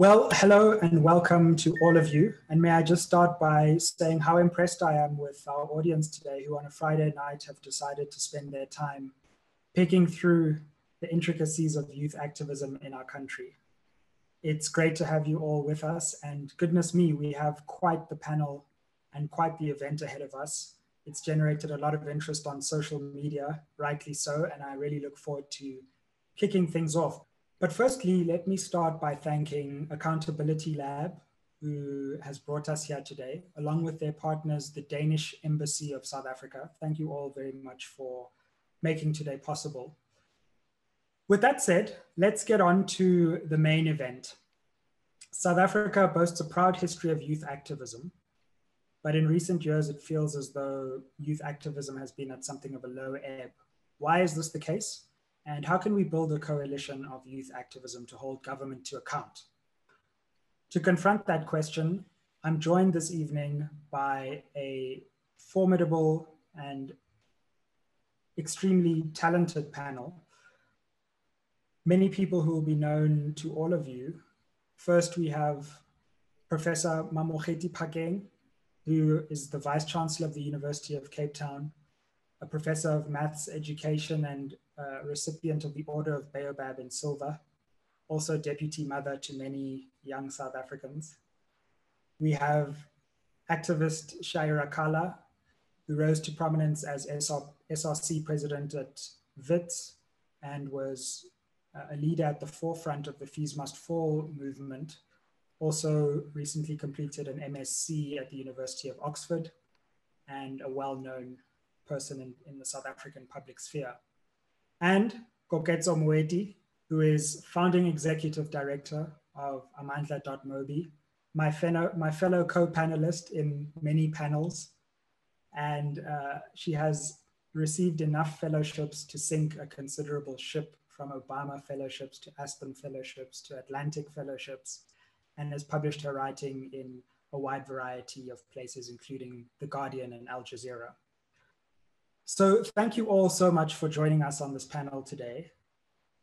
Well, hello and welcome to all of you. And may I just start by saying how impressed I am with our audience today, who on a Friday night have decided to spend their time picking through the intricacies of youth activism in our country. It's great to have you all with us. And goodness me, we have quite the panel and quite the event ahead of us. It's generated a lot of interest on social media, rightly so. And I really look forward to kicking things off. But firstly, let me start by thanking Accountability Lab, who has brought us here today, along with their partners, the Danish Embassy of South Africa. Thank you all very much for making today possible. With that said, let's get on to the main event. South Africa boasts a proud history of youth activism, but in recent years, it feels as though youth activism has been at something of a low ebb. Why is this the case? And how can we build a coalition of youth activism to hold government to account? To confront that question, I'm joined this evening by a formidable and extremely talented panel. Many people who will be known to all of you. First, we have Professor Mamokgethi Phakeng, who is the Vice Chancellor of the University of Cape Town, a professor of maths education and uh, recipient of the Order of Baobab in Silver, also deputy mother to many young South Africans. We have activist Shaeera Kalla, who rose to prominence as SRC president at WITS and was a leader at the forefront of the Fees Must Fall movement. Also recently completed an MSc at the University of Oxford and a well-known person in, in the South African public sphere and Koketso Moeti, who is founding executive director of Amandla.mobi, my my fellow co-panelist in many panels. And uh, she has received enough fellowships to sink a considerable ship from Obama fellowships to Aspen fellowships to Atlantic fellowships, and has published her writing in a wide variety of places, including The Guardian and Al Jazeera. So thank you all so much for joining us on this panel today.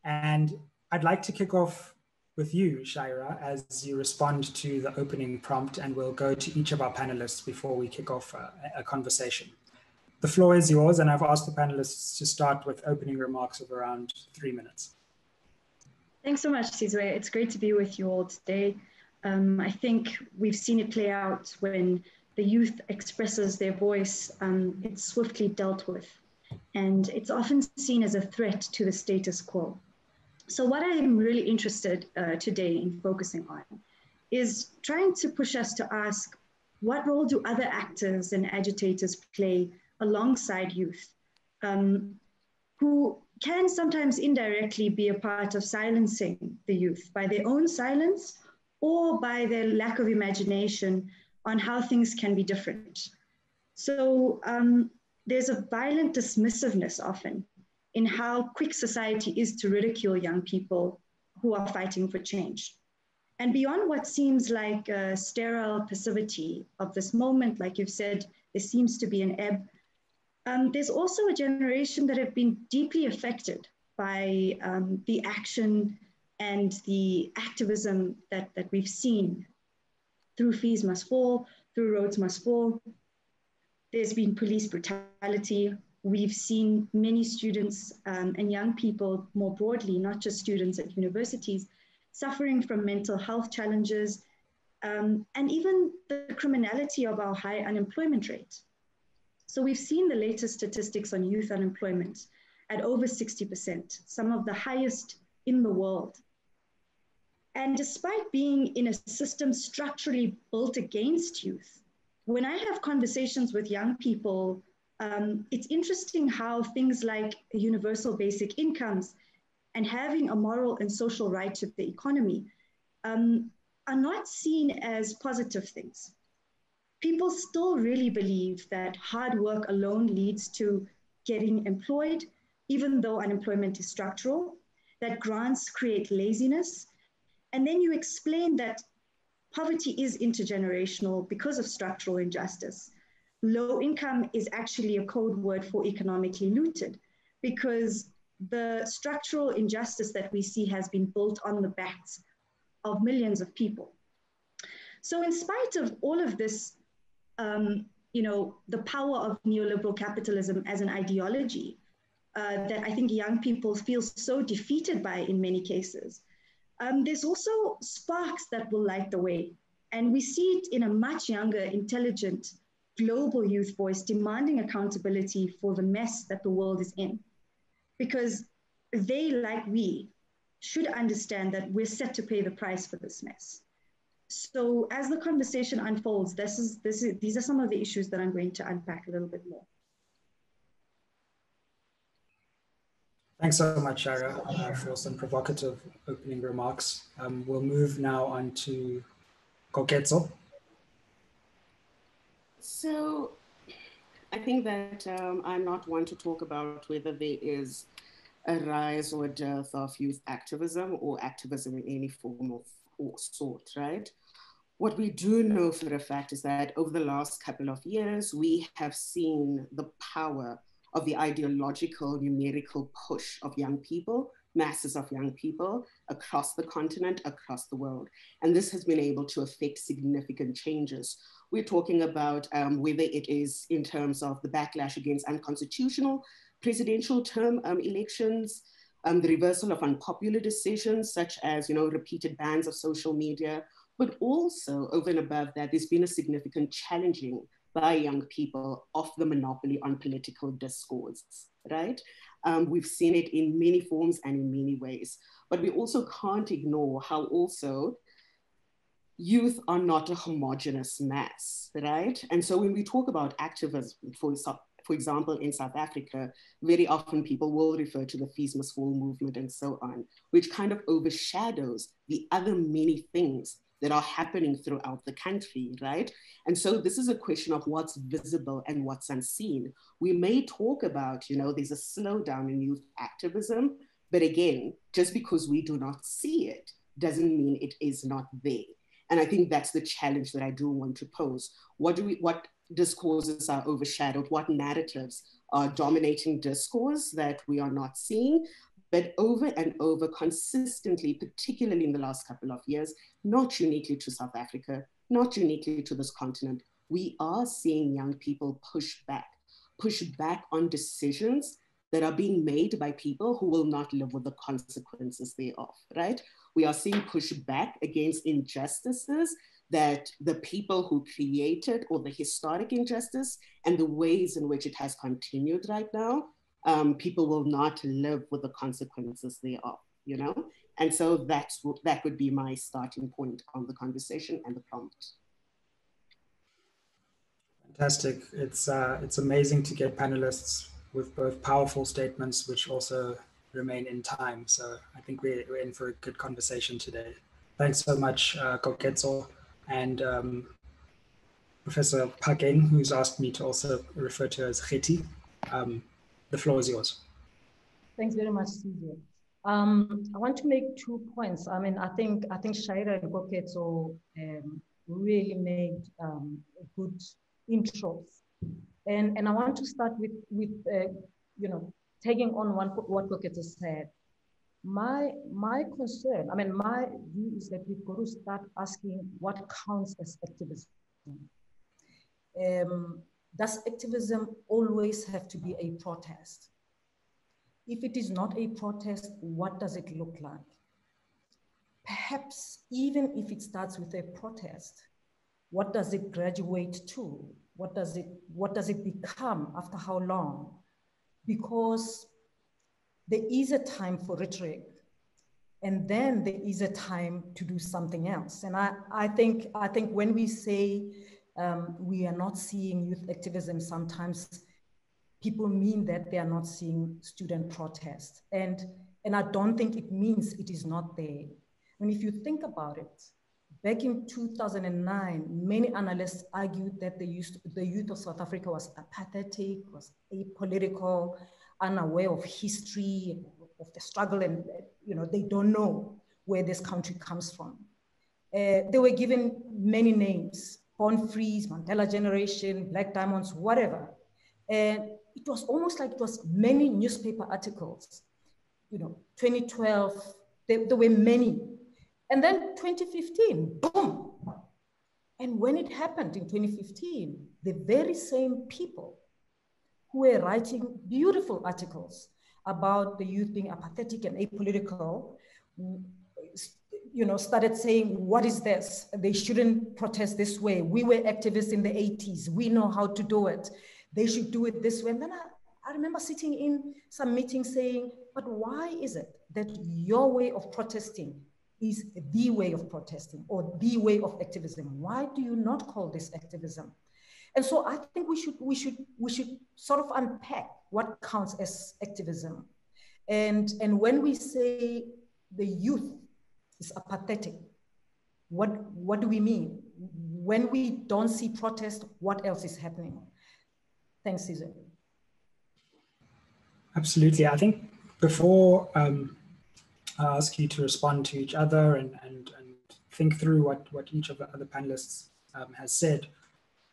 And I'd like to kick off with you, Shaeera, as you respond to the opening prompt, and we'll go to each of our panelists before we kick off a, a conversation. The floor is yours, and I've asked the panelists to start with opening remarks of around three minutes. Thanks so much, Sizwe. It's great to be with you all today. Um, I think we've seen it play out when the youth expresses their voice, um, it's swiftly dealt with. And it's often seen as a threat to the status quo. So, what I am really interested uh, today in focusing on is trying to push us to ask what role do other actors and agitators play alongside youth um, who can sometimes indirectly be a part of silencing the youth by their own silence or by their lack of imagination on how things can be different. So um, there's a violent dismissiveness often in how quick society is to ridicule young people who are fighting for change. And beyond what seems like a sterile passivity of this moment, like you've said, there seems to be an ebb. Um, there's also a generation that have been deeply affected by um, the action and the activism that, that we've seen through fees must fall, through Rhodes must fall. There's been police brutality. We've seen many students um, and young people more broadly, not just students at universities, suffering from mental health challenges, um, and even the criminality of our high unemployment rate. So we've seen the latest statistics on youth unemployment at over 60%, some of the highest in the world. And despite being in a system structurally built against youth, when I have conversations with young people, um, it's interesting how things like universal basic incomes and having a moral and social right to the economy um, are not seen as positive things. People still really believe that hard work alone leads to getting employed, even though unemployment is structural, that grants create laziness, and then you explain that poverty is intergenerational because of structural injustice. Low income is actually a code word for economically looted because the structural injustice that we see has been built on the backs of millions of people. So in spite of all of this, um, you know, the power of neoliberal capitalism as an ideology uh, that I think young people feel so defeated by in many cases, um, there's also sparks that will light the way. And we see it in a much younger, intelligent, global youth voice demanding accountability for the mess that the world is in. Because they, like we, should understand that we're set to pay the price for this mess. So as the conversation unfolds, this is, this is, these are some of the issues that I'm going to unpack a little bit more. Thanks so much, Shaeera, uh, for some provocative opening remarks. Um, we'll move now on to Koketso. So I think that um, I'm not one to talk about whether there is a rise or a dearth of youth activism or activism in any form of or sort, right? What we do know for a fact is that over the last couple of years, we have seen the power of the ideological numerical push of young people, masses of young people across the continent, across the world. And this has been able to affect significant changes. We're talking about um, whether it is in terms of the backlash against unconstitutional presidential term um, elections, um, the reversal of unpopular decisions, such as you know repeated bans of social media, but also over and above that, there's been a significant challenging by young people of the monopoly on political discourse, right? Um, we've seen it in many forms and in many ways, but we also can't ignore how also youth are not a homogenous mass, right? And so when we talk about activism, for, for example, in South Africa, very often people will refer to the Fees Must Fall movement and so on, which kind of overshadows the other many things that are happening throughout the country, right? And so this is a question of what's visible and what's unseen. We may talk about, you know, there's a slowdown in youth activism, but again, just because we do not see it doesn't mean it is not there. And I think that's the challenge that I do want to pose. What do we, what discourses are overshadowed? What narratives are dominating discourse that we are not seeing? but over and over consistently, particularly in the last couple of years, not uniquely to South Africa, not uniquely to this continent, we are seeing young people push back, push back on decisions that are being made by people who will not live with the consequences thereof, right? We are seeing pushback against injustices that the people who created or the historic injustice and the ways in which it has continued right now um, people will not live with the consequences thereof, you know? And so that's that would be my starting point on the conversation and the prompt. Fantastic. It's, uh, it's amazing to get panelists with both powerful statements, which also remain in time. So I think we're, in for a good conversation today. Thanks so much, uh, Koketso, and um, Professor Phakeng, who's asked me to also refer to as Kgethi. Um, the floor is yours. Thanks very much, Sizwe. Um, I want to make two points. I mean, I think I think Shaeera and Koketso um, really made um, good intros, and and I want to start with with uh, you know taking on one what Koketso said. My my concern, I mean, my view is that we've got to start asking what counts as activism. Um, does activism always have to be a protest? If it is not a protest, what does it look like? Perhaps even if it starts with a protest, what does it graduate to? What does it, what does it become after how long? Because there is a time for rhetoric and then there is a time to do something else. And I, I, think, I think when we say um, we are not seeing youth activism, sometimes people mean that they are not seeing student protest. And, and I don't think it means it is not there. And if you think about it, back in 2009, many analysts argued that the youth, the youth of South Africa was apathetic, was apolitical, unaware of history, of the struggle, and you know, they don't know where this country comes from. Uh, they were given many names, Born Frees, Mandela Generation, Black Diamonds, whatever. And it was almost like it was many newspaper articles. You know, 2012, there, there were many. And then 2015, boom. And when it happened in 2015, the very same people who were writing beautiful articles about the youth being apathetic and apolitical, you know, started saying, what is this? They shouldn't protest this way. We were activists in the 80s. We know how to do it. They should do it this way. And then I, I remember sitting in some meetings saying, but why is it that your way of protesting is the way of protesting or the way of activism? Why do you not call this activism? And so I think we should, we should, we should sort of unpack what counts as activism. And, and when we say the youth is apathetic, what, what do we mean? When we don't see protest, what else is happening? Thanks, Sizwe. Absolutely. I think before um, I ask you to respond to each other and, and, and think through what, what each of the other panelists um, has said,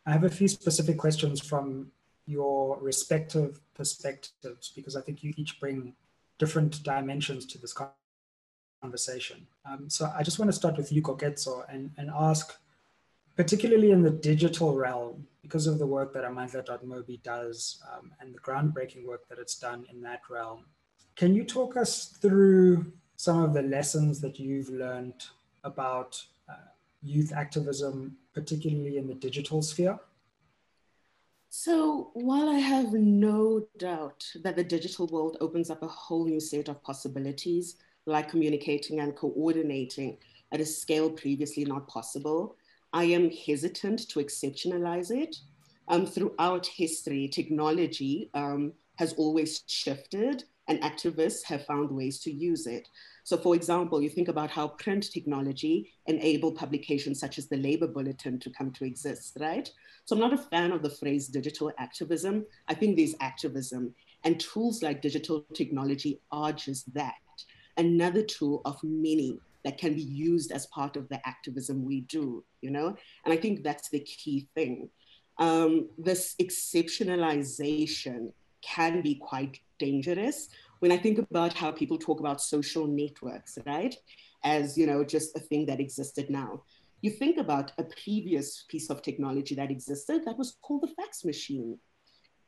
I have a few specific questions from your respective perspectives because I think you each bring different dimensions to this conversation. Um, so I just want to start with you, Koketso, and, and ask, particularly in the digital realm, because of the work that Amandla.mobi does um, and the groundbreaking work that it's done in that realm, can you talk us through some of the lessons that you've learned about uh, youth activism particularly in the digital sphere? So, while I have no doubt that the digital world opens up a whole new set of possibilities, like communicating and coordinating at a scale previously not possible, I am hesitant to exceptionalize it. Um, throughout history, technology um, has always shifted and activists have found ways to use it. So for example, you think about how print technology enabled publications such as the Labor Bulletin to come to exist, right? So I'm not a fan of the phrase digital activism. I think there's activism and tools like digital technology are just that, another tool of many that can be used as part of the activism we do, you know? And I think that's the key thing. Um, this exceptionalization can be quite dangerous when I think about how people talk about social networks, right? As, you know, just a thing that existed now. You think about a previous piece of technology that existed that was called the fax machine.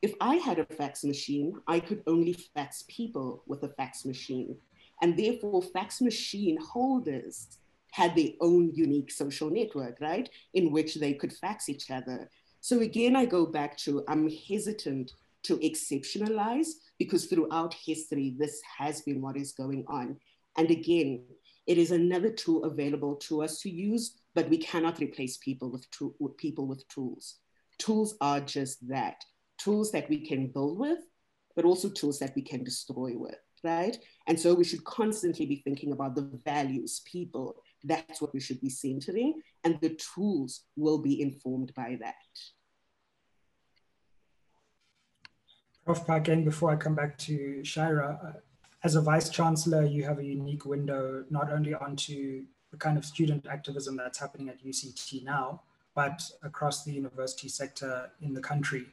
If I had a fax machine, I could only fax people with a fax machine. And therefore, fax machine holders had their own unique social network, right? In which they could fax each other. So again, I go back to I'm hesitant to exceptionalize because throughout history, this has been what is going on. And again, it is another tool available to us to use, but we cannot replace people with, with people with tools. Tools are just that, tools that we can build with, but also tools that we can destroy with, right? And so we should constantly be thinking about the values, people, that's what we should be centering, and the tools will be informed by that. Prof. Phakeng, before I come back to Shaeera, uh, as a vice chancellor, you have a unique window not only onto the kind of student activism that's happening at UCT now, but across the university sector in the country.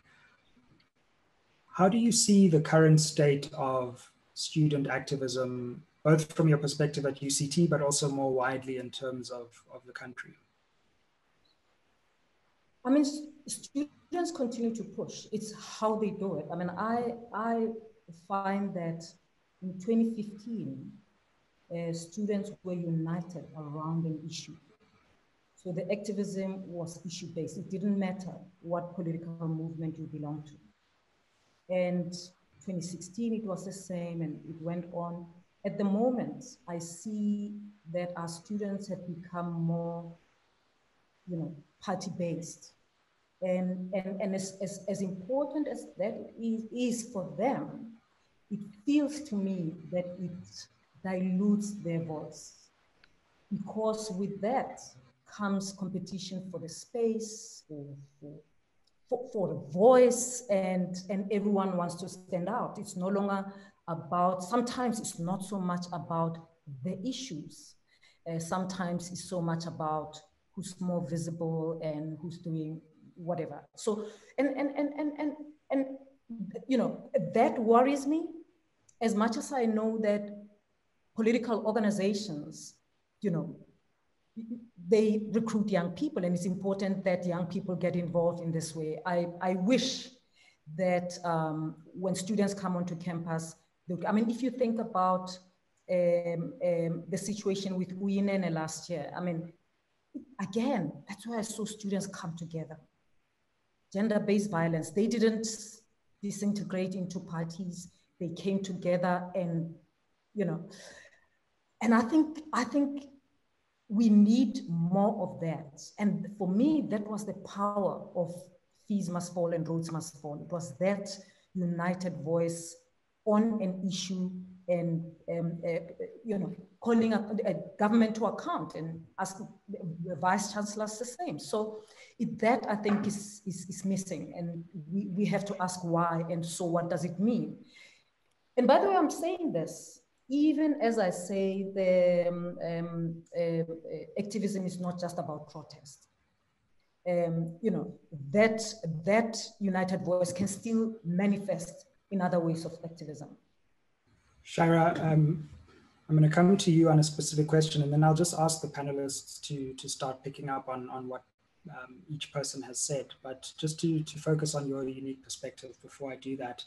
How do you see the current state of student activism, both from your perspective at UCT, but also more widely in terms of, of the country? I mean, students continue to push. It's how they do it. I mean, I, I find that in 2015, uh, students were united around an issue. So the activism was issue-based. It didn't matter what political movement you belong to. And 2016, it was the same and it went on. At the moment, I see that our students have become more, you know, party-based. And, and, and as, as, as important as that is, is for them, it feels to me that it dilutes their voice. Because with that comes competition for the space, for, for, for the voice, and, and everyone wants to stand out. It's no longer about, sometimes it's not so much about the issues. uh, sometimes it's so much about who's more visible and who's doing whatever. So, and, and, and, and, and, and, you know, that worries me as much as I know that political organizations, you know, they recruit young people and it's important that young people get involved in this way. I, I wish that um, when students come onto campus, I mean, if you think about um, um, the situation with Uyinene last year, I mean, again, that's why I saw students come together. Gender-based violence, they didn't disintegrate into parties. They came together and, you know, and I think, I think we need more of that. And for me, that was the power of Fees Must Fall and Rhodes Must Fall. It was that united voice on an issue and um, uh, you know calling a, a, government to account and asking the vice chancellors the same. So it, that I think is, is, is missing, and we, we have to ask why. And so what does it mean? And by the way, I'm saying this even as I say, the um, um, uh, activism is not just about protest. Um, you know, that, that united voice can still manifest in other ways of activism. Shaeera, um, I'm going to come to you on a specific question, and then I'll just ask the panelists to, to start picking up on, on what um, each person has said. But just to, to focus on your unique perspective before I do that,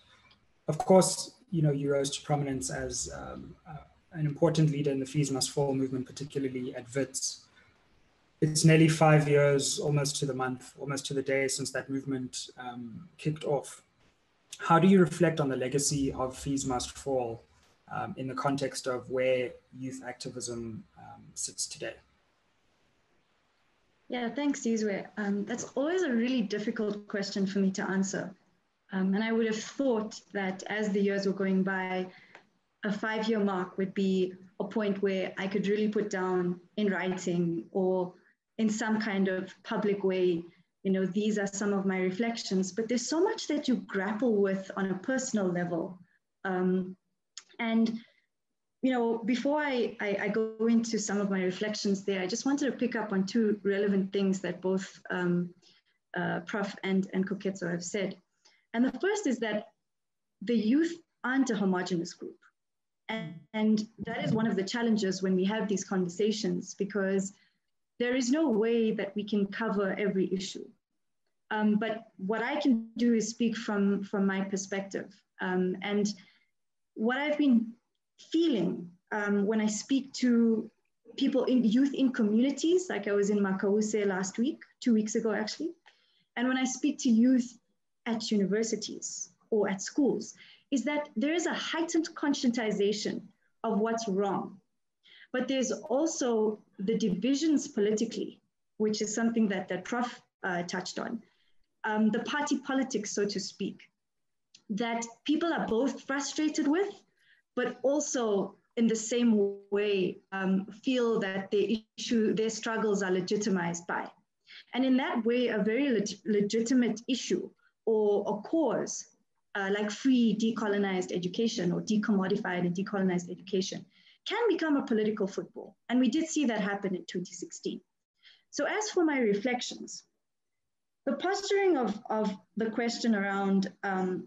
of course, you know, you rose to prominence as um, uh, an important leader in the Fees Must Fall movement, particularly at WITS. It's nearly five years, almost to the month, almost to the day since that movement um, kicked off. How do you reflect on the legacy of Fees Must Fall um, in the context of where youth activism um, sits today? Yeah, thanks, Sizwe. Um, that's always a really difficult question for me to answer um, and I would have thought that as the years were going by, a five year mark would be a point where I could really put down in writing or in some kind of public way, you know, these are some of my reflections. But there's so much that you grapple with on a personal level. Um, and, you know, before I, I, I, go into some of my reflections there, I just wanted to pick up on two relevant things that both um, uh, Prof and, and Koketso have said. And the first is that the youth aren't a homogenous group. And, and that is one of the challenges when we have these conversations because there is no way that we can cover every issue. Um, but what I can do is speak from, from my perspective. Um, and what I've been feeling um, when I speak to people in youth in communities, like I was in Makause last week, two weeks ago actually, and when I speak to youth at universities or at schools is that there is a heightened conscientization of what's wrong. But there's also the divisions politically, which is something that, that Prof uh, touched on, um, the party politics, so to speak, that people are both frustrated with, but also in the same way um, feel that their issue, their struggles are legitimized by. And in that way, a very leg legitimate issue or a cause uh, like free decolonized education or decommodified and decolonized education can become a political football. And we did see that happen in 2016. So as for my reflections, the posturing of, of the question around um,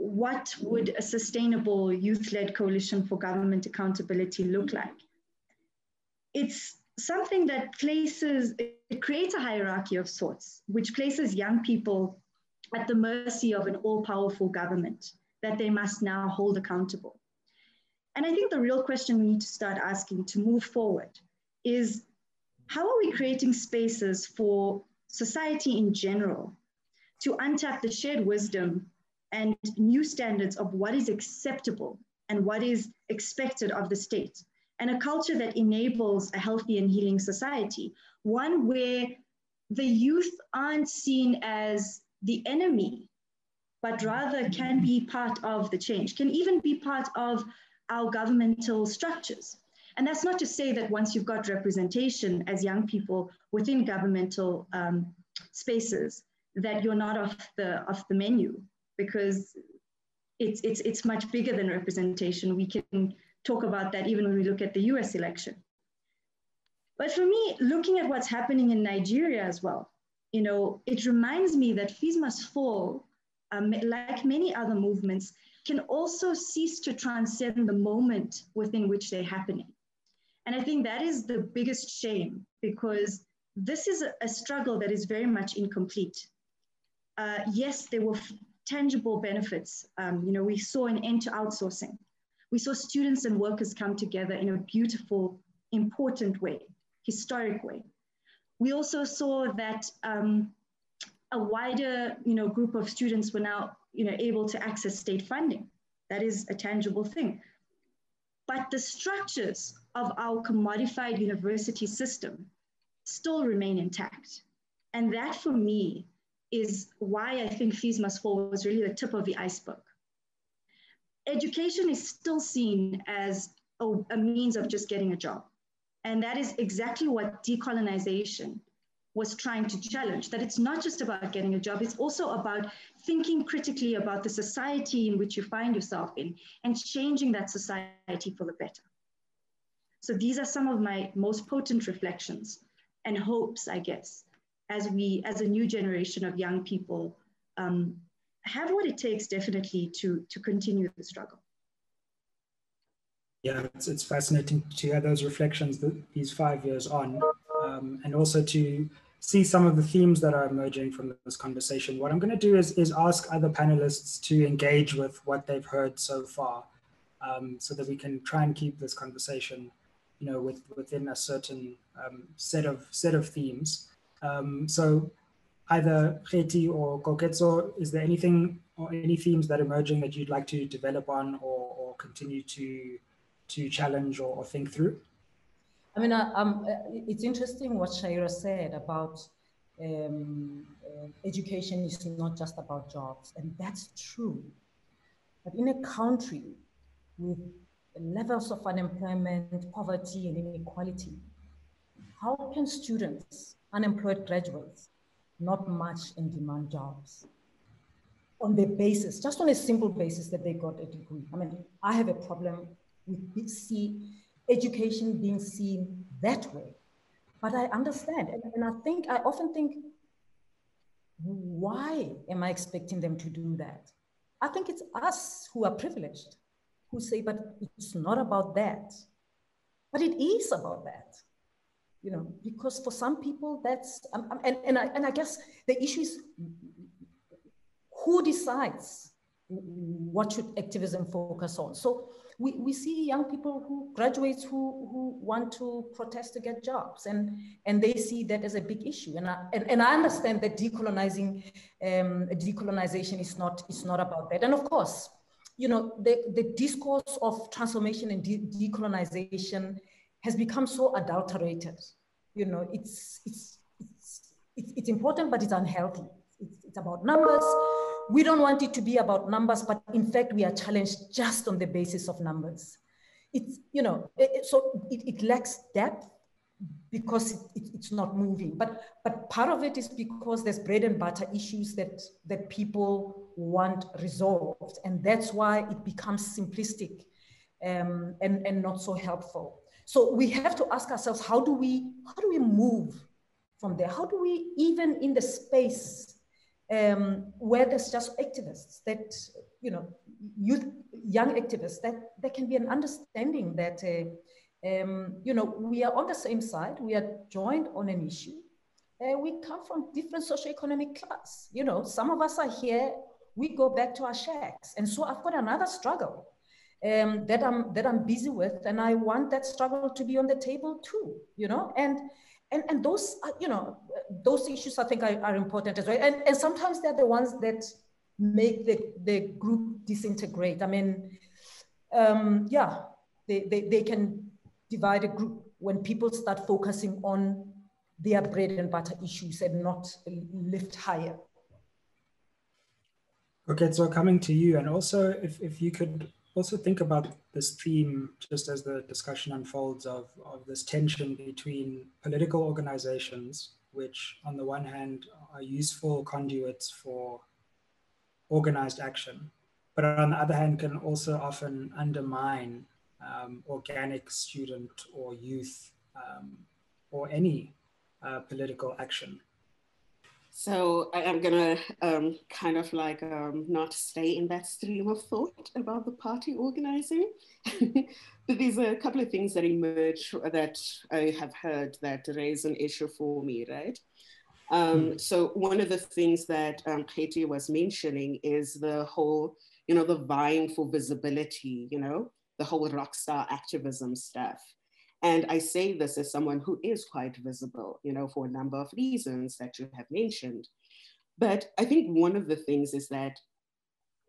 what would a sustainable youth-led coalition for government accountability look like? It's something that places, it creates a hierarchy of sorts, which places young people at the mercy of an all powerful government that they must now hold accountable. And I think the real question we need to start asking to move forward is how are we creating spaces for society in general to untap the shared wisdom and new standards of what is acceptable and what is expected of the state, and a culture that enables a healthy and healing society, one where the youth aren't seen as the enemy, but rather can be part of the change, can even be part of our governmental structures. And that's not to say that once you've got representation as young people within governmental um, spaces, that you're not off the off the menu, because it's it's it's much bigger than representation. We can talk about that even when we look at the U.S. election. But for me, looking at what's happening in Nigeria as well, you know, it reminds me that fees must fall, um, like many other movements, can also cease to transcend the moment within which they're happening. And I think that is the biggest shame because this is a, struggle that is very much incomplete. Uh, yes, there were tangible benefits. Um, you know, we saw an end to outsourcing. We saw students and workers come together in a beautiful, important way, historic way. We also saw that um, a wider, you know, group of students were now, you know, able to access state funding. That is a tangible thing. But the structures of our commodified university system still remain intact. And that for me is why I think fees must fall was really the tip of the iceberg. Education is still seen as a, a means of just getting a job. And that is exactly what decolonization was trying to challenge that it's not just about getting a job, it's also about thinking critically about the society in which you find yourself in and changing that society for the better. So these are some of my most potent reflections and hopes, I guess, as we, as a new generation of young people, um, have what it takes definitely to, to continue the struggle. Yeah, it's, it's fascinating to hear those reflections that these five years on, um, and also to see some of the themes that are emerging from this conversation. What I'm going to do is, is ask other panelists to engage with what they've heard so far, um, so that we can try and keep this conversation, you know, with, within a certain um, set of set of themes. Um, so either Kgethi or Koketso, is there anything or any themes that are emerging that you'd like to develop on or, or continue to, to challenge or, or think through? I mean, uh, um, it's interesting what Shaeera said about um, uh, education is not just about jobs, and that's true. But in a country with levels of unemployment, poverty, and inequality, how can students unemployed graduates, not much in demand jobs on the basis, just on a simple basis that they got a degree. I mean, I have a problem with see education being seen that way. But I understand, and, and I think, I often think, why am I expecting them to do that? I think it's us who are privileged who say, but it's not about that. But it is about that you know, because for some people that's, um, um, and, and, I, and I guess the issue is who decides what should activism focus on? So we, we see young people who graduates who, who want to protest to get jobs and, and they see that as a big issue. And I, and, and I understand that decolonizing, um, decolonization is not, is not about that. And of course, you know, the, the discourse of transformation and de decolonization has become so adulterated. You know, it's, it's, it's, it's, important, but it's unhealthy. It's, it's about numbers. We don't want it to be about numbers, but in fact, we are challenged just on the basis of numbers. It's, you know, it, so it, it lacks depth because it, it's not moving. But but part of it is because there's bread and butter issues that that people want resolved, and that's why it becomes simplistic um, and and not so helpful. So we have to ask ourselves, how do we, how do we move from there? How do we, even in the space um, where there's just activists that, you know, youth, young activists, that there can be an understanding that, uh, um, you know, we are on the same side, we are joined on an issue. Uh, we come from different socioeconomic class. You know, some of us are here, we go back to our shacks. And so I've got another struggle um, that I'm that I'm busy with, and I want that struggle to be on the table too. You know, and and and those uh, you know those issues I think are, are important as well. And and sometimes they're the ones that make the the group disintegrate. I mean, um, yeah, they, they they can divide a group when people start focusing on their bread and butter issues and not lift higher. Okay, so coming to you, and also if, if you could also think about this theme just as the discussion unfolds of, of this tension between political organizations, which on the one hand are useful conduits for organized action, but on the other hand can also often undermine um, organic student or youth um, or any uh, political action? So I am gonna um, kind of like um, not stay in that stream of thought about the party organizing, but there's a couple of things that emerge that I have heard that raise an issue for me, right? Um, mm. So one of the things that um, Kgethi was mentioning is the whole, you know, the vying for visibility, you know, the whole rock star activism stuff. And I say this as someone who is quite visible, you know, for a number of reasons that you have mentioned. But I think one of the things is that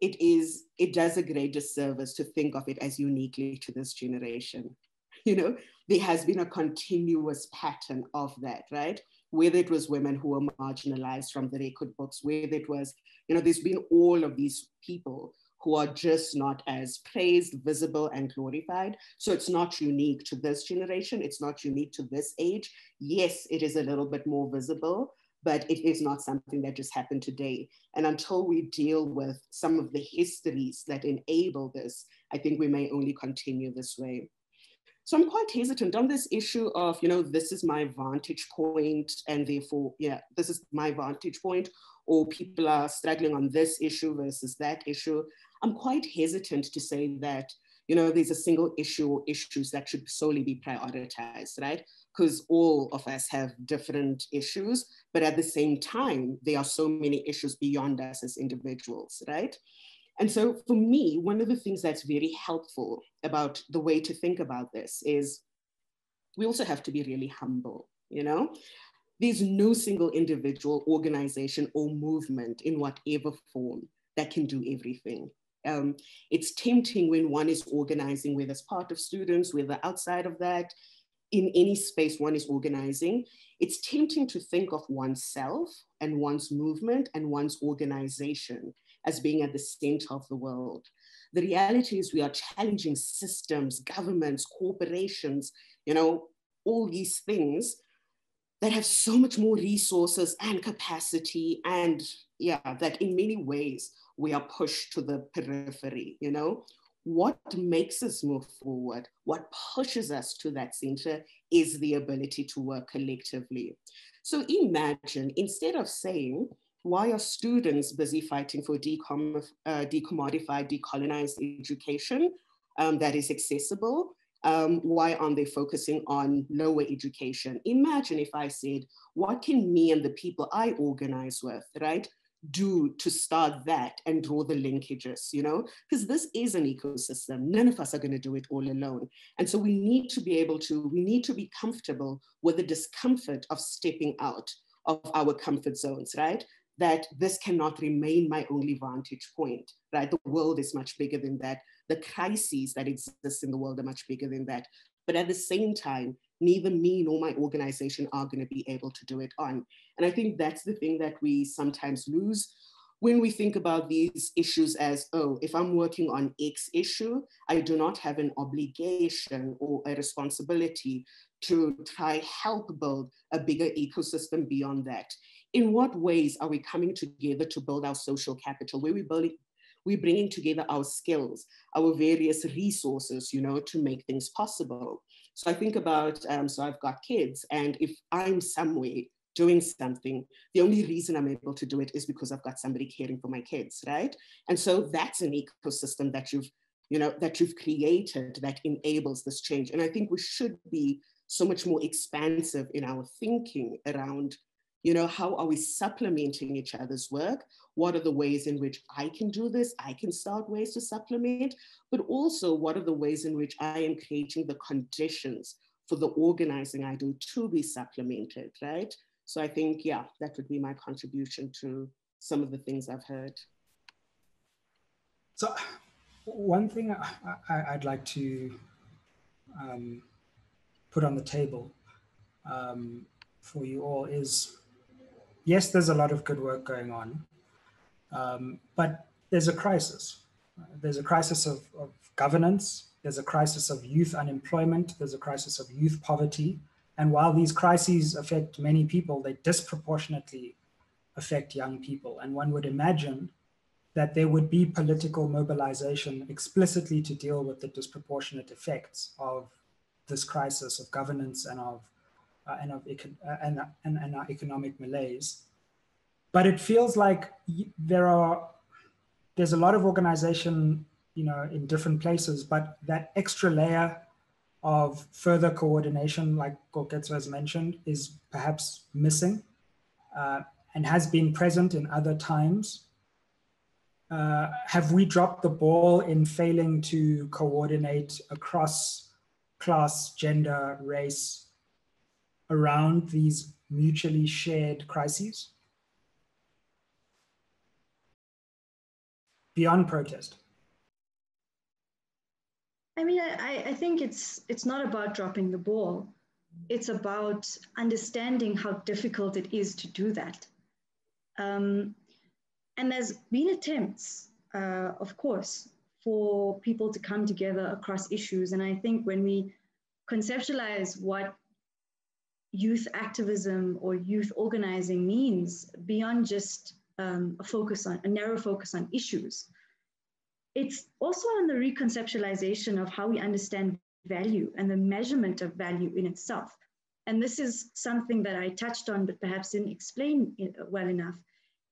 it is, it does a great disservice to think of it as uniquely to this generation. You know, there has been a continuous pattern of that, right? Whether it was women who were marginalized from the record books, whether it was, you know, there's been all of these people who are just not as praised, visible, and glorified. So it's not unique to this generation. It's not unique to this age. Yes, it is a little bit more visible, but it is not something that just happened today. And until we deal with some of the histories that enable this, I think we may only continue this way. So I'm quite hesitant on this issue of, you know, this is my vantage point, and therefore, yeah, this is my vantage point, or people are struggling on this issue versus that issue. I'm quite hesitant to say that, you know, there's a single issue or issues that should solely be prioritized, right? Because all of us have different issues, but at the same time, there are so many issues beyond us as individuals, right? And so for me, one of the things that's very helpful about the way to think about this is we also have to be really humble, you know? There's no single individual, organization, or movement in whatever form that can do everything. Um, it's tempting when one is organizing, whether as part of students, whether outside of that, in any space one is organizing, it's tempting to think of oneself and one's movement and one's organization as being at the center of the world. The reality is we are challenging systems, governments, corporations, you know, all these things that have so much more resources and capacity and yeah, that in many ways we are pushed to the periphery, you know? What makes us move forward, what pushes us to that center is the ability to work collectively. So imagine instead of saying, why are students busy fighting for decom- uh, decommodified, decolonized education um, that is accessible? Um, why aren't they focusing on lower education? Imagine if I said, what can me and the people I organize with, right, do to start that and draw the linkages, you know? Because this is an ecosystem. None of us are going to do it all alone. And so we need to be able to, we need to be comfortable with the discomfort of stepping out of our comfort zones, right? That this cannot remain my only vantage point, right? The world is much bigger than that. The crises that exist in the world are much bigger than that. But at the same time, neither me nor my organization are going to be able to do it on. And I think that's the thing that we sometimes lose when we think about these issues as, oh, if I'm working on X issue, I do not have an obligation or a responsibility to try help build a bigger ecosystem beyond that. In what ways are we coming together to build our social capital? Where we building, we're bringing together our skills, our various resources, you know, to make things possible. So I think about, um, so I've got kids, and if I'm somewhere doing something, the only reason I'm able to do it is because I've got somebody caring for my kids, right? And so that's an ecosystem that you've, you know, that you've created that enables this change. And I think we should be so much more expansive in our thinking around you know, how are we supplementing each other's work? What are the ways in which I can do this? I can start ways to supplement, but also what are the ways in which I am creating the conditions for the organizing I do to be supplemented, right? So I think, yeah, that would be my contribution to some of the things I've heard. So one thing I, would like to um, put on the table um, for you all is yes, there's a lot of good work going on, um, but there's a crisis. There's a crisis of, of, governance. There's a crisis of youth unemployment. There's a crisis of youth poverty. And while these crises affect many people, they disproportionately affect young people. And one would imagine that there would be political mobilization explicitly to deal with the disproportionate effects of this crisis of governance and of uh, and of uh, and, and, and our economic malaise. But it feels like there are there's a lot of organization, you know, in different places, but that extra layer of further coordination, like Koketso has mentioned, is perhaps missing uh, and has been present in other times. Uh, have we dropped the ball in failing to coordinate across class, gender, race around these mutually shared crises? Beyond protest. I mean, I, I think it's it's not about dropping the ball. It's about understanding how difficult it is to do that. Um, and there's been attempts, uh, of course, for people to come together across issues. And I think when we conceptualize what youth activism or youth organizing means beyond just um, a focus on a narrow focus on issues, it's also on the reconceptualization of how we understand value and the measurement of value in itself. And this is something that I touched on, but perhaps didn't explain well enough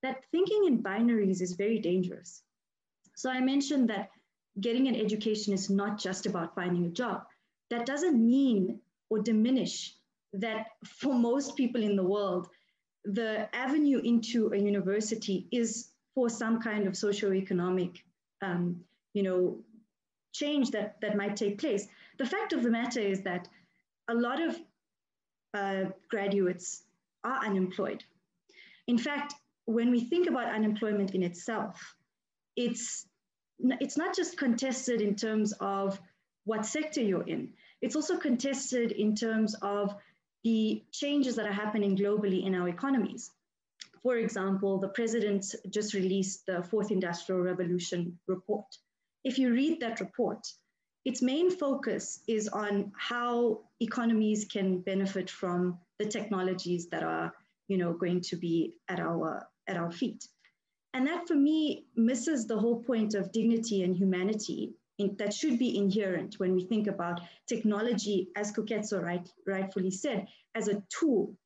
that thinking in binaries is very dangerous. So I mentioned that getting an education is not just about finding a job. That doesn't mean or diminish that for most people in the world, the avenue into a university is for some kind of socioeconomic, um, you know, change that, that might take place. The fact of the matter is that a lot of uh, graduates are unemployed. In fact, when we think about unemployment in itself, it's, it's not just contested in terms of what sector you're in, it's also contested in terms of the changes that are happening globally in our economies. For example, the president just released the Fourth Industrial Revolution report. If you read that report, its main focus is on how economies can benefit from the technologies that are you know, going to be at our at our feet. And that for me misses the whole point of dignity and humanity in, that should be inherent when we think about technology, as Koketso right, rightfully said, as a tool.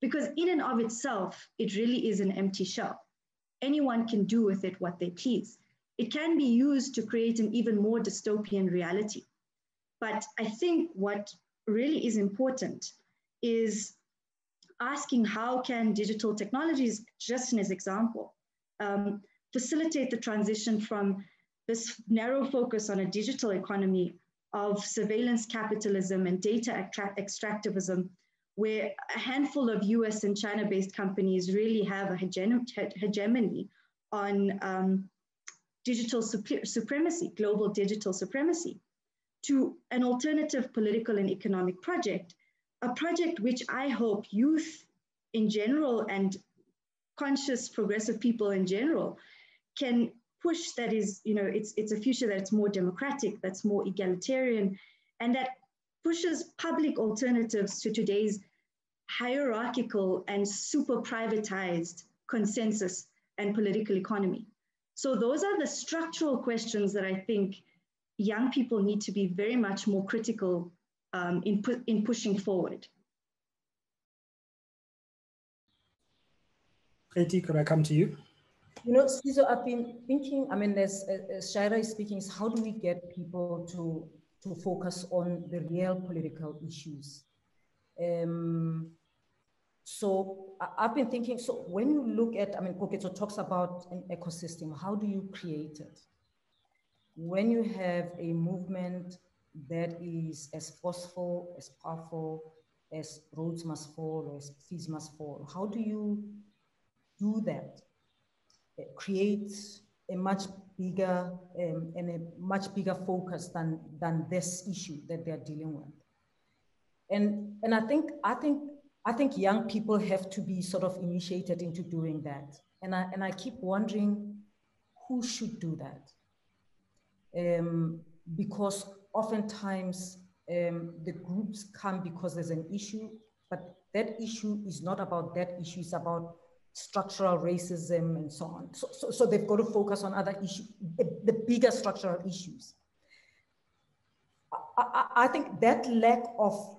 Because in and of itself, it really is an empty shell. Anyone can do with it what they please. It can be used to create an even more dystopian reality. But I think what really is important is asking how can digital technologies, just as an example, um, facilitate the transition from this narrow focus on a digital economy of surveillance capitalism and data extractivism, where a handful of US and China based companies really have a hegemony on um, digital supremacy, global digital supremacy, to an alternative political and economic project a project which I hope youth in general and conscious progressive people in general can push that is, you know, it's, it's a future that's more democratic, that's more egalitarian, and that pushes public alternatives to today's hierarchical and super privatized consensus and political economy. So those are the structural questions that I think young people need to be very much more critical um, in, pu in pushing forward. Kgethi, could I come to you? You know, Sizwe, I've been thinking, I mean, as, as Shaeera is speaking, is how do we get people to, to focus on the real political issues? Um, so I've been thinking, so when you look at, I mean, Koketso talks about an ecosystem, how do you create it? When you have a movement that is as forceful, as powerful as Rhodes Must Fall as Fees Must Fall? How do you do that? It creates a much bigger um, and a much bigger focus than, than this issue that they're dealing with. And, and I think I think I think young people have to be sort of initiated into doing that. And I and I keep wondering who should do that. Um, because oftentimes um, the groups come because there's an issue, but that issue is not about that issue, it's about structural racism and so on. So, so, so they've got to focus on other issues, the bigger structural issues. I, I, I think that lack of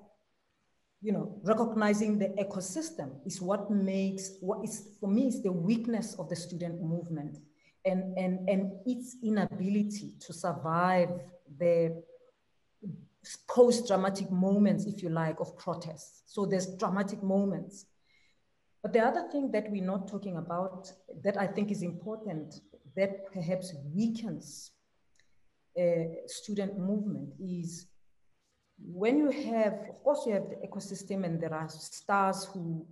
you know, recognizing the ecosystem is what makes what is for me is the weakness of the student movement and and and its inability to survive the post-dramatic moments, if you like, of protests. So there's dramatic moments. But the other thing that we're not talking about that I think is important that perhaps weakens uh, student movement is when you have, of course, you have the ecosystem and there are stars who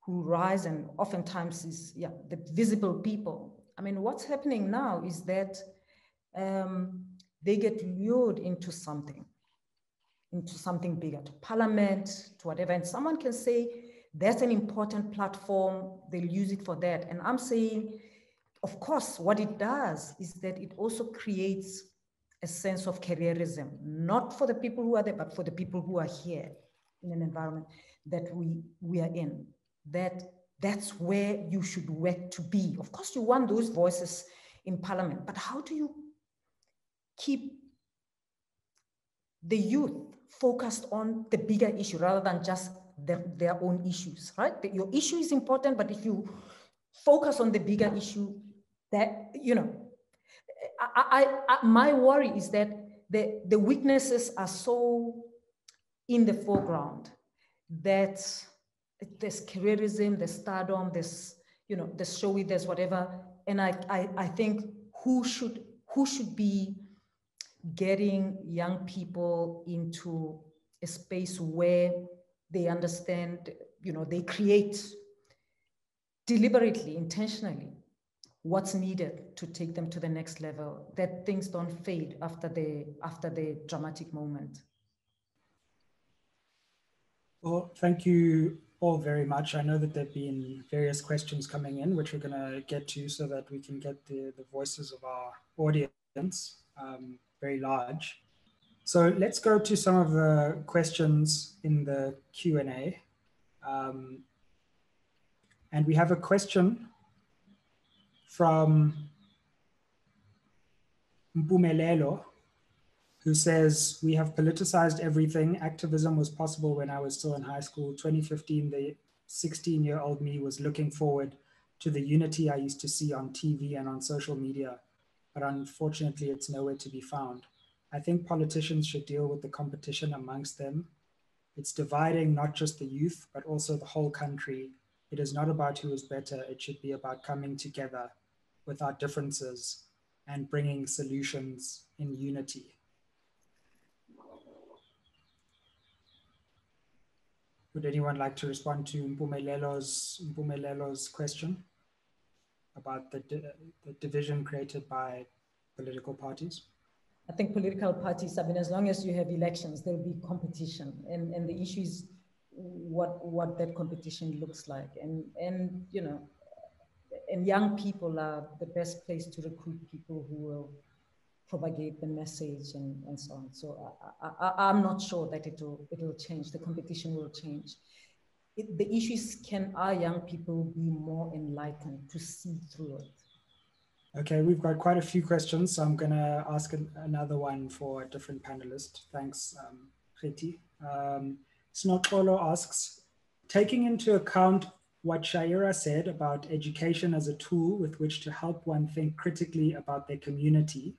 who rise and oftentimes is yeah the visible people. I mean, what's happening now is that um, they get lured into something, into something bigger, to parliament, to whatever. And someone can say that's an important platform. They'll use it for that. And I'm saying, of course, what it does is that it also creates a sense of careerism, not for the people who are there, but for the people who are here in an environment that we, we are in. That that's where you should work to be. Of course, you want those voices in parliament, but how do you keep the youth focused on the bigger issue rather than just their, their own issues, right? Your issue is important, but if you focus on the bigger issue, that, you know, I, I, I, my worry is that the, the weaknesses are so in the foreground that there's careerism, there's stardom, there's, you know, there's showy, there's whatever. And I, I, I think who should, who should be getting young people into a space where they understand, you know, they create deliberately, intentionally what's needed to take them to the next level, that things don't fade after the, after the dramatic moment. Well, thank you all very much. I know that there have been various questions coming in, which we're going to get to so that we can get the, the voices of our audience um, very large. So let's go to some of the questions in the Q&A. Um, and we have a question from Mpumelelo, who says, we have politicized everything. Activism was possible when I was still in high school. 2015, the 16 year old me was looking forward to the unity I used to see on TV and on social media, but unfortunately it's nowhere to be found. I think politicians should deal with the competition amongst them. It's dividing not just the youth, but also the whole country. It is not about who is better. It should be about coming together with our differences and bringing solutions in unity. Would anyone like to respond to Mpumelelo's, Mpumelelo's question about the, the division created by political parties? I think political parties, I mean, as long as you have elections, there'll be competition. And, and the issue is what, what that competition looks like. And, and, you know, and young people are the best place to recruit people who will propagate the message and, and so on. So I, am not sure that it will, it will change. The competition will change. It, the issue is, can our young people be more enlightened to see through it? Okay, we've got quite a few questions, so I'm going to ask an, another one for a different panelist. Thanks, um, Reti. Um, asks, taking into account what Shaeera said about education as a tool with which to help one think critically about their community,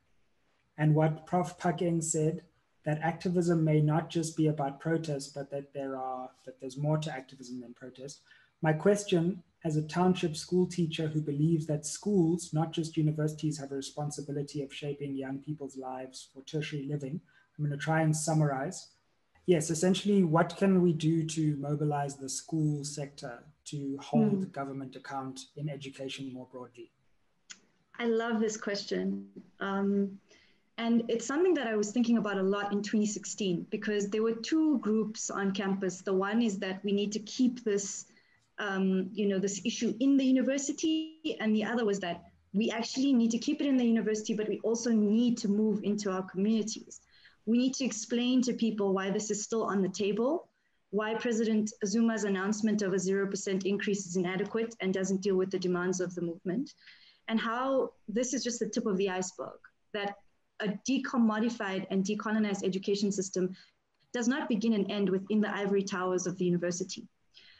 and what Prof. Phakeng said, that activism may not just be about protest, but that there are that there's more to activism than protest. My question as a township school teacher who believes that schools, not just universities, have a responsibility of shaping young people's lives for tertiary living, I'm going to try and summarize. Yes, essentially, what can we do to mobilize the school sector to hold mm. government account in education more broadly? I love this question. Um, and it's something that I was thinking about a lot in 2016 because there were two groups on campus. The one is that we need to keep this um, you know, this issue in the university, and the other was that we actually need to keep it in the university, but we also need to move into our communities. We need to explain to people why this is still on the table, why President Zuma's announcement of a 0% increase is inadequate and doesn't deal with the demands of the movement, and how this is just the tip of the iceberg, that a decommodified and decolonized education system does not begin and end within the ivory towers of the university.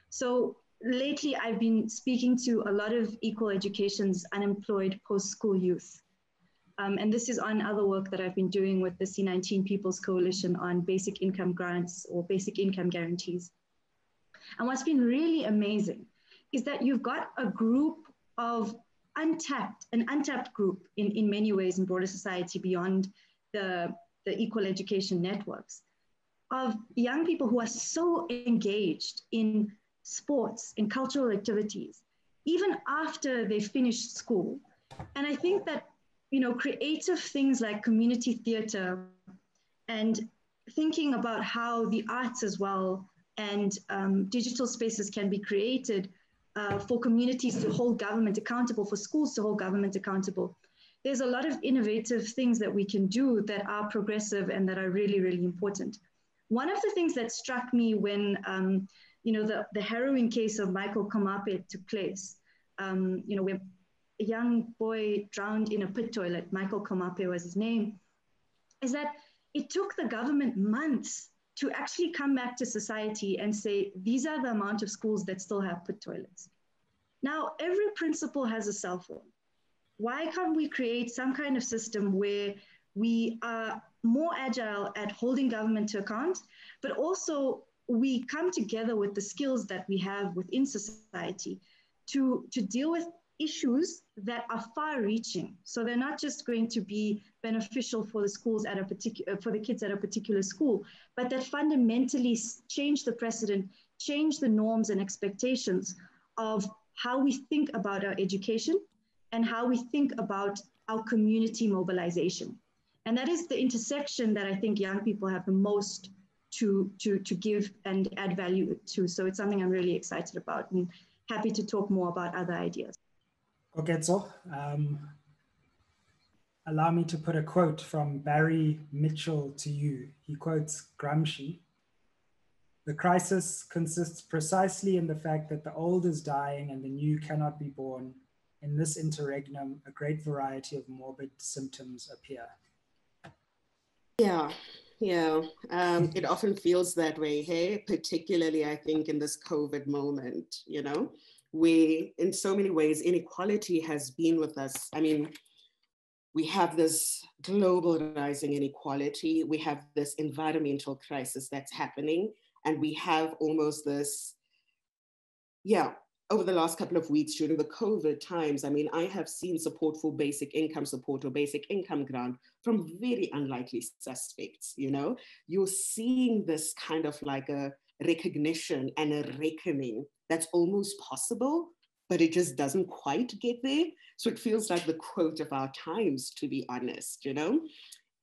So lately, I've been speaking to a lot of equal education's unemployed post-school youth. Um, and this is on other work that I've been doing with the C19 People's Coalition on basic income grants or basic income guarantees. And what's been really amazing is that you've got a group of untapped, an untapped group in, in many ways in broader society beyond the, the equal education networks of young people who are so engaged in sports, in cultural activities, even after they finish school. And I think that, you know, creative things like community theater and thinking about how the arts as well and um, digital spaces can be created uh, for communities to hold government accountable, for schools to hold government accountable. There's a lot of innovative things that we can do that are progressive and that are really, really important. One of the things that struck me when, um, you know, the, the harrowing case of Michael Komape took place, um, you know, where a young boy drowned in a pit toilet, Michael Komape was his name, is that it took the government months to actually come back to society and say, these are the amount of schools that still have pit toilets. Now, every principal has a cell phone. Why can't we create some kind of system where we are more agile at holding government to account, but also we come together with the skills that we have within society to, to deal with issues that are far reaching. So they're not just going to be beneficial for the schools at a particular, uh, for the kids at a particular school, but that fundamentally change the precedent, change the norms and expectations of how we think about our education and how we think about our community mobilization. And that is the intersection that I think young people have the most to, to, to give and add value to. So it's something I'm really excited about and happy to talk more about other ideas. Um, allow me to put a quote from Barry Mitchell to you. He quotes Gramsci. The crisis consists precisely in the fact that the old is dying and the new cannot be born. In this interregnum, a great variety of morbid symptoms appear. Yeah, yeah. Um, it often feels that way, hey, particularly I think in this COVID moment, you know, we, in so many ways, inequality has been with us. I mean, we have this global rising inequality, we have this environmental crisis that's happening, and we have almost this, yeah, over the last couple of weeks during the COVID times, I mean, I have seen support for basic income support or basic income grant from very unlikely suspects, you know? You're seeing this kind of like a recognition and a reckoning that's almost possible, but it just doesn't quite get there. So it feels like the quote of our times, to be honest, you know?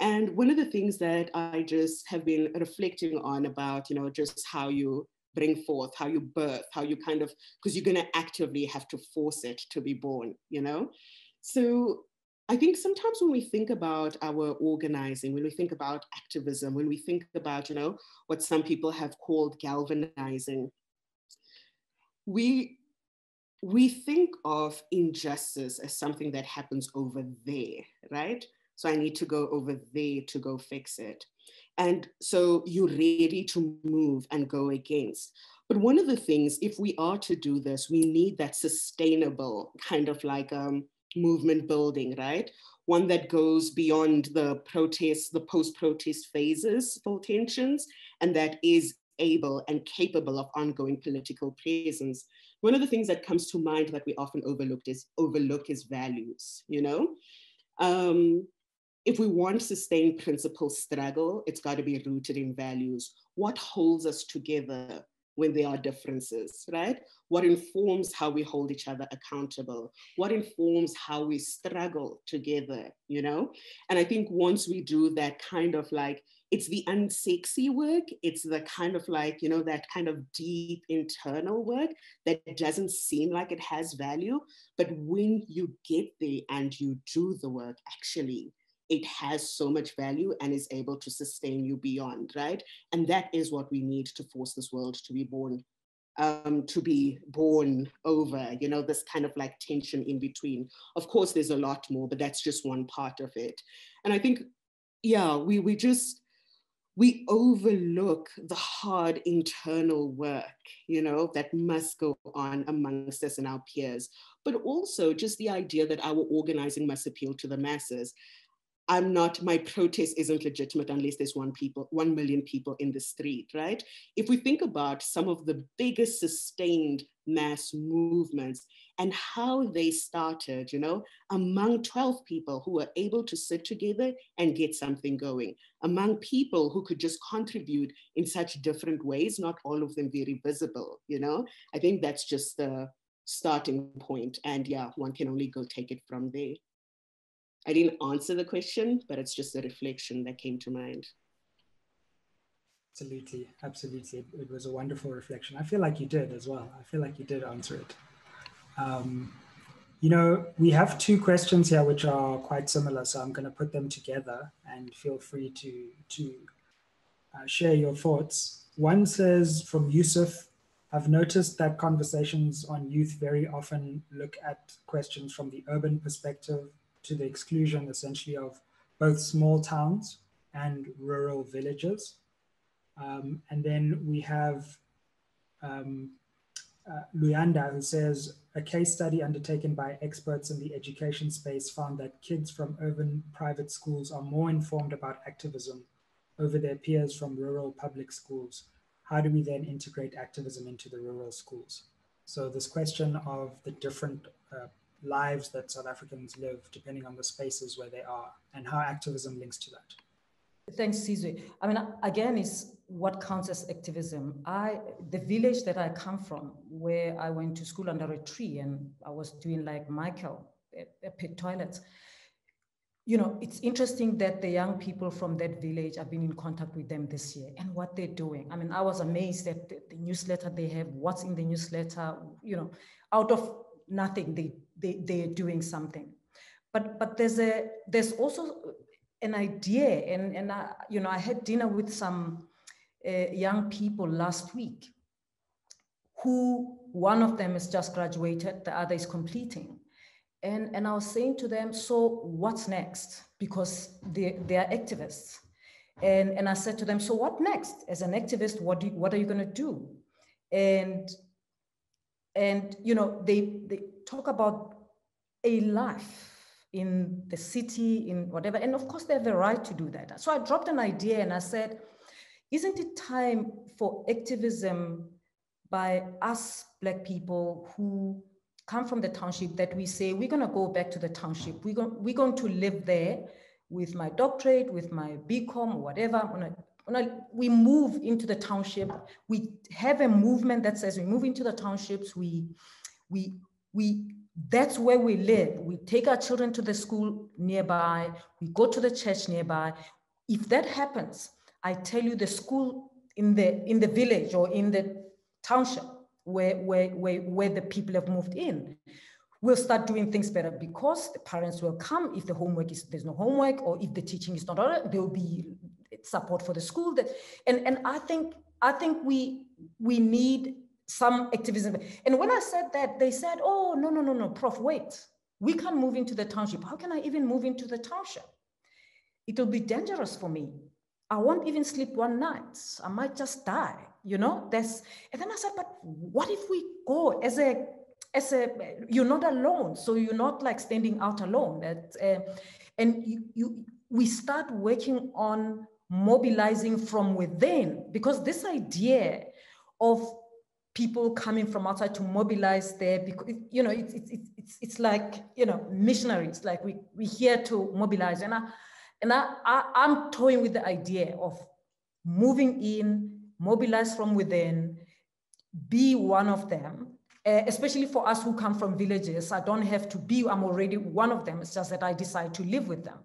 And one of the things that I just have been reflecting on about, you know, just how you bring forth, how you birth, how you kind of, because you're going to actively have to force it to be born, you know? So I think sometimes when we think about our organizing, when we think about activism, when we think about, you know, what some people have called galvanizing, we we think of injustice as something that happens over there, right? So I need to go over there to go fix it. And so you're ready to move and go against. But one of the things, if we are to do this, we need that sustainable kind of like um, movement building, right? One that goes beyond the protest, the post-protest phases for tensions, and that is able and capable of ongoing political presence. One of the things that comes to mind that we often overlooked is overlook is values, you know? Um, if we want sustained principle struggle, it's got to be rooted in values. What holds us together when there are differences, right? What informs how we hold each other accountable? What informs how we struggle together, you know? And I think once we do that kind of like, it's the unsexy work, it's the kind of like, you know, that kind of deep internal work that doesn't seem like it has value. But when you get there and you do the work, actually, it has so much value and is able to sustain you beyond, right? And that is what we need to force this world to be born, um, to be born over, you know, this kind of like tension in between. Of course, there's a lot more, but that's just one part of it. And I think, yeah, we, we just, we overlook the hard internal work, you know, that must go on amongst us and our peers, but also just the idea that our organizing must appeal to the masses. I'm not, my protest isn't legitimate unless there's one people, one million people in the street, right? If we think about some of the biggest sustained mass movements and how they started, you know, among 12 people who were able to sit together and get something going, among people who could just contribute in such different ways, not all of them very visible, you know? I think that's just the starting point. And yeah, one can only go take it from there. I didn't answer the question, but it's just a reflection that came to mind. Absolutely, absolutely. It, it, was a wonderful reflection. I feel like you did as well. I feel like you did answer it. Um, you know, we have two questions here which are quite similar, so I'm going to put them together and feel free to, to uh, share your thoughts. One says from Yusuf, I've noticed that conversations on youth very often look at questions from the urban perspective to the exclusion essentially of both small towns and rural villages. Um, and then we have um, uh, Luyanda, who says a case study undertaken by experts in the education space found that kids from urban private schools are more informed about activism over their peers from rural public schools. How do we then integrate activism into the rural schools? So this question of the different uh, lives that South Africans live, depending on the spaces where they are, and how activism links to that. Thanks, Sizwe. I mean, again, it's what counts as activism. I, the village that I come from, where I went to school under a tree, and I was doing like Michael, pit toilets. You know, it's interesting that the young people from that village, I've been in contact with them this year and what they're doing. I mean, I was amazed at the, the newsletter they have, what's in the newsletter, you know, out of nothing, they, they, they're doing something. But, but there's, a, there's also an idea, and, and I, you know, I had dinner with some uh, young people last week who one of them is just graduated, the other is completing. And, and I was saying to them, so what's next? Because they, they are activists. And, and I said to them, so what next? As an activist, what, do you, what are you going to do? And and you know they they talk about a life in the city in whatever and of course they have the right to do that. So i dropped an idea and i said isn't it time for activism by us black people who come from the township that we say we're going to go back to the township. We're going, we're going to live there with my doctorate with my bcom or whatever. Going to we move into the township, we have a movement that says we move into the townships, we, we, we, that's where we live. We take our children to the school nearby, we go to the church nearby. If that happens, I tell you the school in the, in the village or in the township where, where, where, where the people have moved in, we'll start doing things better because the parents will come if the homework is there's no homework or if the teaching is not there will be support for the school that and and i think i think we we need some activism. And when i said that they said oh no no no no prof wait. We can't move into the township. How can i even move into the township? It will be dangerous for me. I won't even sleep one night. I might just die you know that's and then i said but what if we go as a as a you're not alone so you're not like standing out alone? That uh, and you, you we start working on mobilizing from within because this idea of people coming from outside to mobilize there because you know it's it's it's, it's like you know missionaries like we we here to mobilize. And i and I, I i'm toying with the idea of moving in mobilize from within be one of them uh, especially for us who come from villages. I don't have to be i'm already one of them. It's just that i decide to live with them.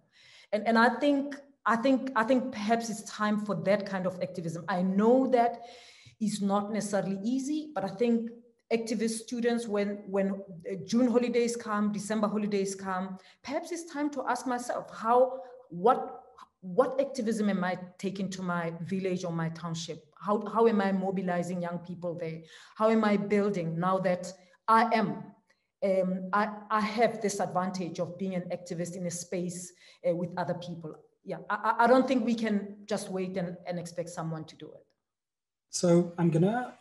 And and i think I think, I think perhaps it's time for that kind of activism. I know that is not necessarily easy, but I think activist students, when, when June holidays come, December holidays come, perhaps it's time to ask myself how, what, what activism am I taking to my village or my township? How, how am I mobilizing young people there? How am I building now that I am um, I, I, have this advantage of being an activist in a space uh, with other people yeah, I, I don't think we can just wait and, and expect someone to do it. So I'm gonna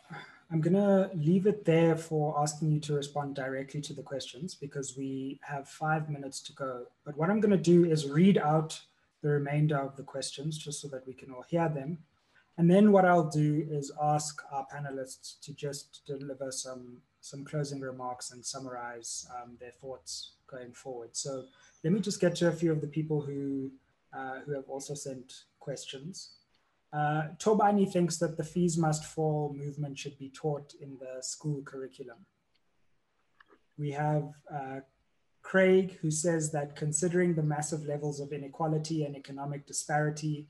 I'm gonna leave it there for asking you to respond directly to the questions because we have five minutes to go. But what I'm gonna do is read out the remainder of the questions just so that we can all hear them. And then what I'll do is ask our panelists to just deliver some, some closing remarks and summarize um, their thoughts going forward. So let me just get to a few of the people who, uh, who have also sent questions. Uh, Tobani thinks that the fees must fall movement should be taught in the school curriculum. We have uh, Craig, who says that considering the massive levels of inequality and economic disparity,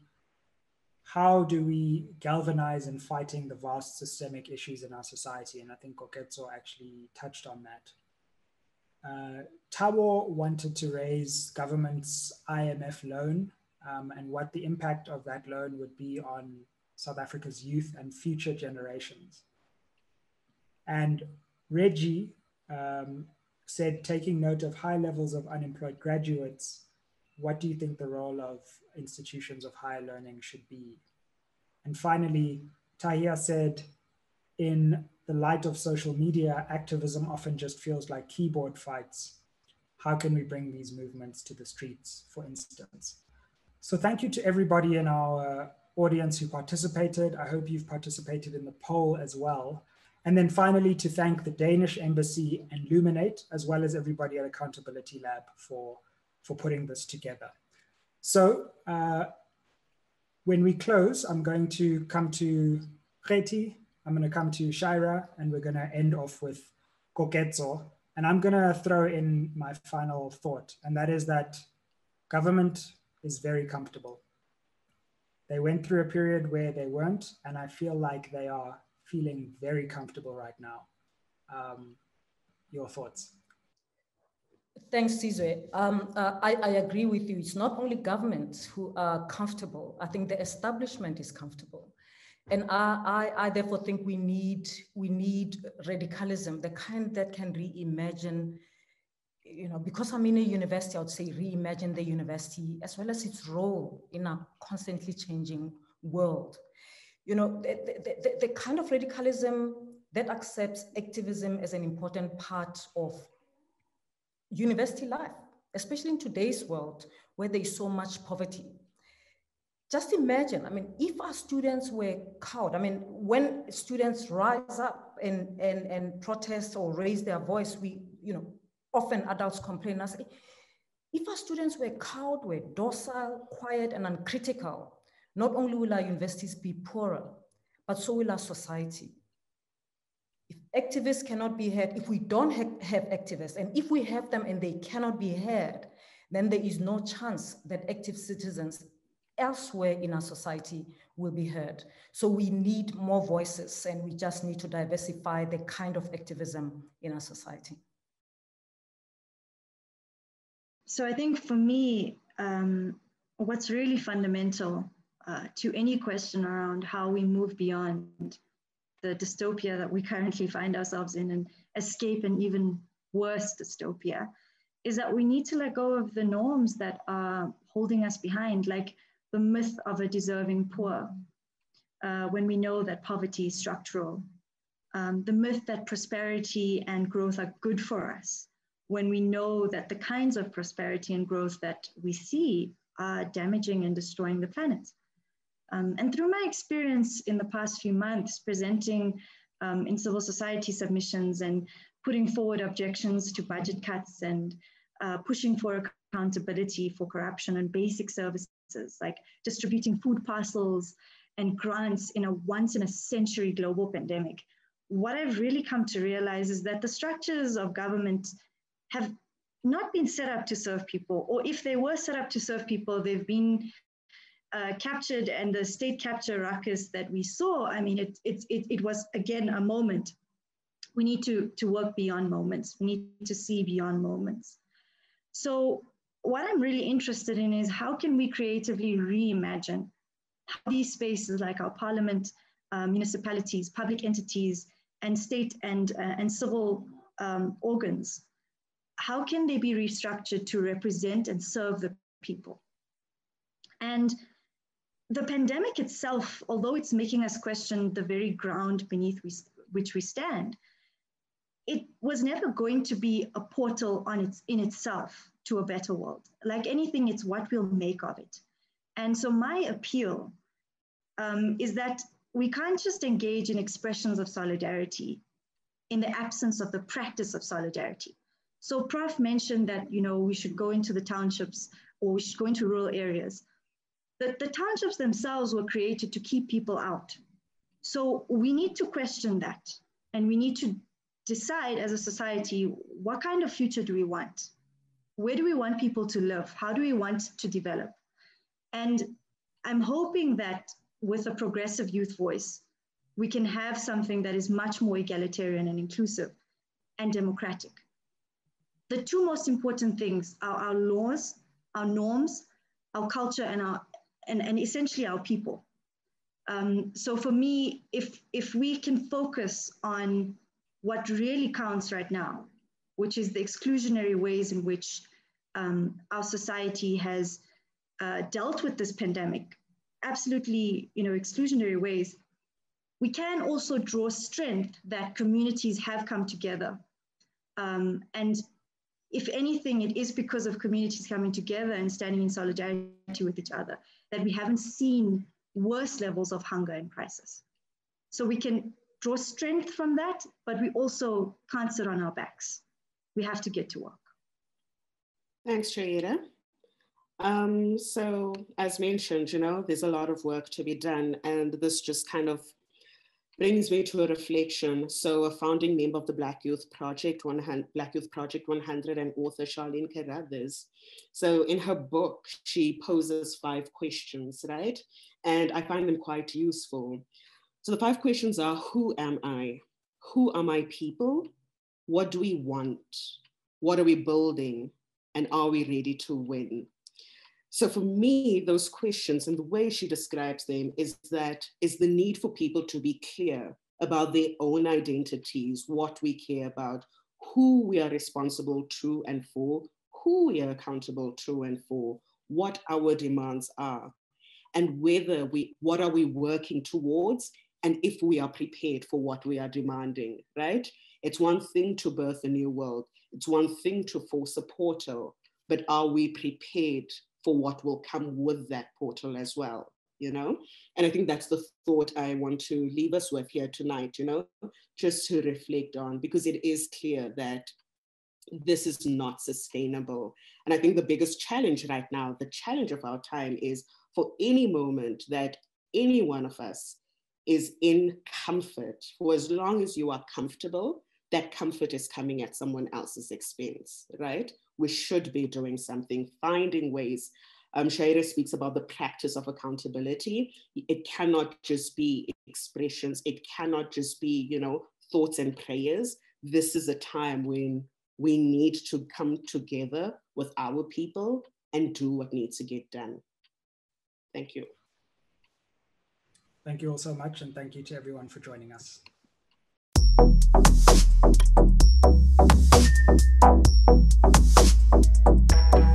how do we galvanize in fighting the vast systemic issues in our society? And I think Koketso actually touched on that. Uh, wanted to raise government's IMF loan um, and what the impact of that loan would be on South Africa's youth and future generations. And Reggie um, said, taking note of high levels of unemployed graduates, what do you think the role of institutions of higher learning should be? And finally, Tahir said, in the light of social media, activism often just feels like keyboard fights. How can we bring these movements to the streets, for instance? So thank you to everybody in our uh, audience who participated. I hope you've participated in the poll as well. And then finally, to thank the Danish Embassy and Luminate, as well as everybody at Accountability Lab for, for putting this together. So uh, when we close, I'm going to come to Kgethi, I'm going to come to Shaeera, and we're going to end off with Koketso. And I'm going to throw in my final thought, and that is that government is very comfortable. They went through a period where they weren't, and I feel like they are feeling very comfortable right now. Um, your thoughts? Thanks, Sizwe. Um, uh, I, I, agree with you. It's not only governments who are comfortable. I think the establishment is comfortable. And I, I, I therefore think we need, we need radicalism, the kind that can reimagine you know, because I'm in a university, I would say reimagine the university as well as its role in a constantly changing world. You know, the, the, the, the kind of radicalism that accepts activism as an important part of university life, especially in today's world where there is so much poverty. Just imagine, I mean, if our students were cowed, I mean, when students rise up and, and, and protest or raise their voice, we, you know, often adults complain and if our students were cowed, were docile, quiet, and uncritical, not only will our universities be poorer, but so will our society. If activists cannot be heard, if we don't ha have activists, and if we have them and they cannot be heard, then there is no chance that active citizens elsewhere in our society will be heard. So we need more voices and we just need to diversify the kind of activism in our society. So I think for me, um, what's really fundamental uh, to any question around how we move beyond the dystopia that we currently find ourselves in and escape an even worse dystopia is that we need to let go of the norms that are holding us behind, like the myth of a deserving poor, uh, when we know that poverty is structural, um, the myth that prosperity and growth are good for us, when we know that the kinds of prosperity and growth that we see are damaging and destroying the planet. Um, and through my experience in the past few months presenting um, in civil society submissions and putting forward objections to budget cuts and uh, pushing for accountability for corruption and basic services like distributing food parcels and grants in a once in a century global pandemic. What I've really come to realize is that the structures of government have not been set up to serve people, or if they were set up to serve people, they've been uh, captured and the state capture ruckus that we saw, I mean, it, it, it, it was again a moment. We need to, to work beyond moments. We need to see beyond moments. So what I'm really interested in is how can we creatively reimagine how these spaces like our parliament, uh, municipalities, public entities, and state and, uh, and civil um, organs how can they be restructured to represent and serve the people? And the pandemic itself, although it's making us question the very ground beneath we, which we stand, it was never going to be a portal on its in itself to a better world. Like anything, it's what we'll make of it. And so my appeal um, is that we can't just engage in expressions of solidarity in the absence of the practice of solidarity. So Prof mentioned that you know we should go into the townships or we should go into rural areas. The, the townships themselves were created to keep people out. So we need to question that and we need to decide as a society what kind of future do we want? Where do we want people to live? How do we want to develop? And I'm hoping that with a progressive youth voice, we can have something that is much more egalitarian and inclusive and democratic. The two most important things are our laws, our norms, our culture, and, our, and, and essentially our people. Um, so for me, if, if we can focus on what really counts right now, which is the exclusionary ways in which um, our society has uh, dealt with this pandemic, absolutely you know, exclusionary ways, we can also draw strength that communities have come together. Um, and if anything, it is because of communities coming together and standing in solidarity with each other that we haven't seen worse levels of hunger and crisis. So we can draw strength from that, but we also can't sit on our backs. We have to get to work. Thanks, Shaeera. Um, so as mentioned, you know, there's a lot of work to be done and this just kind of brings me to a reflection. So a founding member of the Black Youth Project, 100, Black Youth Project 100 and author Charlene Carruthers. So in her book, she poses five questions, right? And I find them quite useful. So the five questions are, who am I? Who are my people? What do we want? What are we building? And are we ready to win? So for me, those questions and the way she describes them is that is the need for people to be clear about their own identities, what we care about, who we are responsible to and for, who we are accountable to and for, what our demands are, and whether we what are we working towards and if we are prepared for what we are demanding, right? It's one thing to birth a new world. It's one thing to force a portal, but are we prepared for what will come with that portal as well? You know, and I think that's the thought I want to leave us with here tonight, you know, just to reflect on because it is clear that this is not sustainable. And I think the biggest challenge right now, the challenge of our time is for any moment that any one of us is in comfort, for as long as you are comfortable, that comfort is coming at someone else's expense, right? We should be doing something, finding ways. Um, Shaeera speaks about the practice of accountability. It cannot just be expressions. It cannot just be, you know, thoughts and prayers. This is a time when we need to come together with our people and do what needs to get done. Thank you. Thank you all so much, and thank you to everyone for joining us. Thank you.